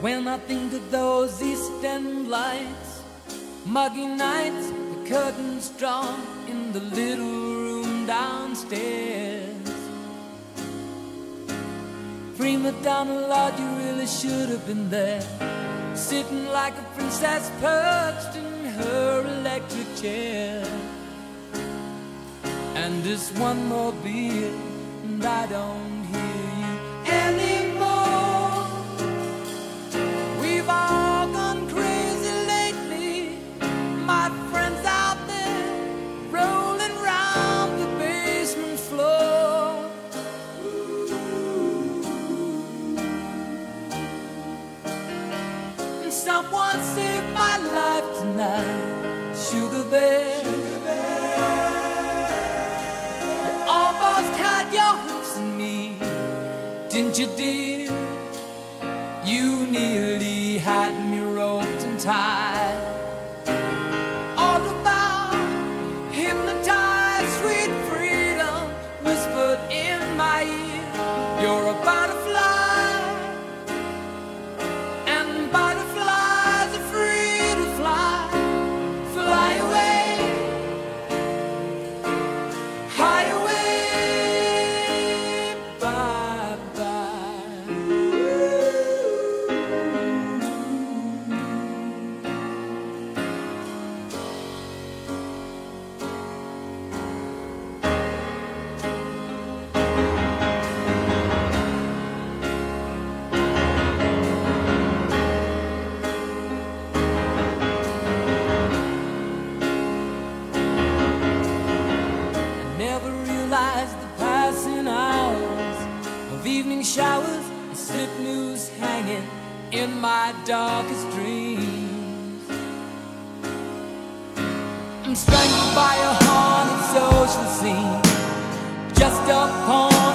When I think of those East End lights, muggy nights, the curtains drawn in the little room downstairs. Prima Donna Lord, you really should have been there, sitting like a princess perched in her electric chair. And just one more beer, and I don't hear you anymore. You, dear? You nearly had me roped and tied. Evening showers and slip news hanging in my darkest dreams. I'm strangled by a haunted social scene, just a pawn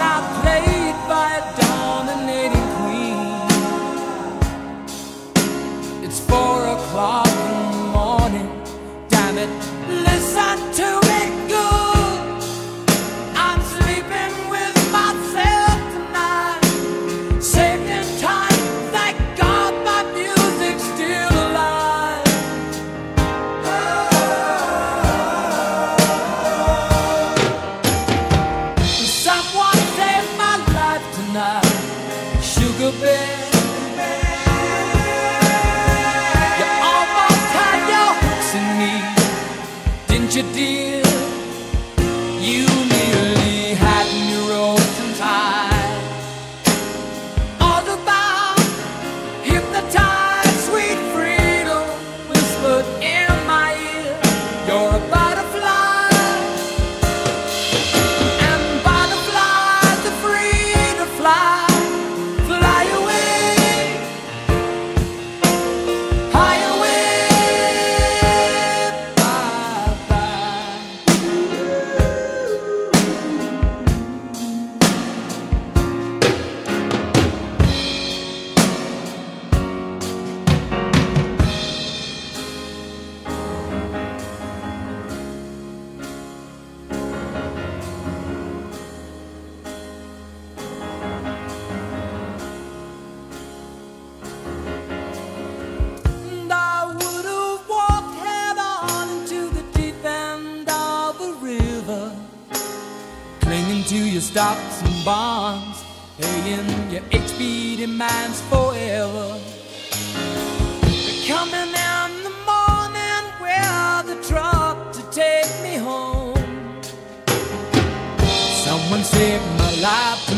que o bem. Stocks and bonds, paying your HB demands forever. Coming in the morning with the truck to take me home. Someone saved my life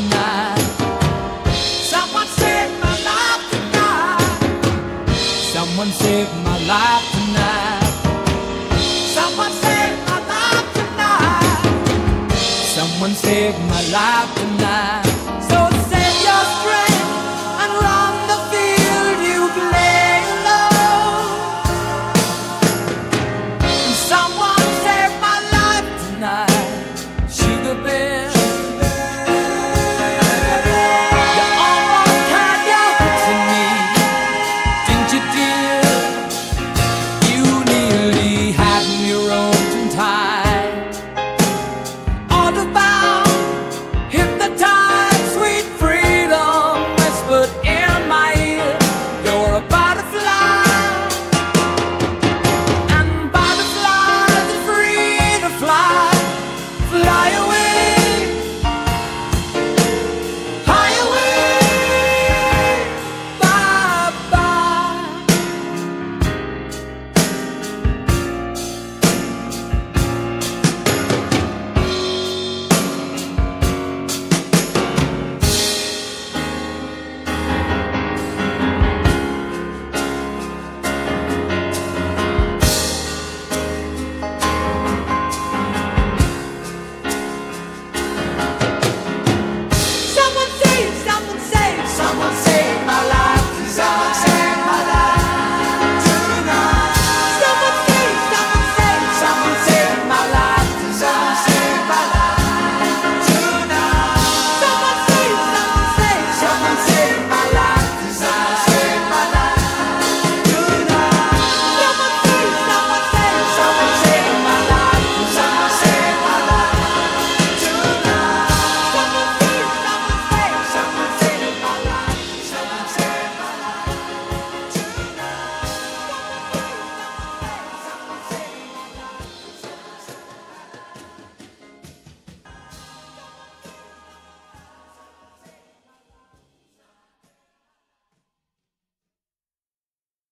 like tonight.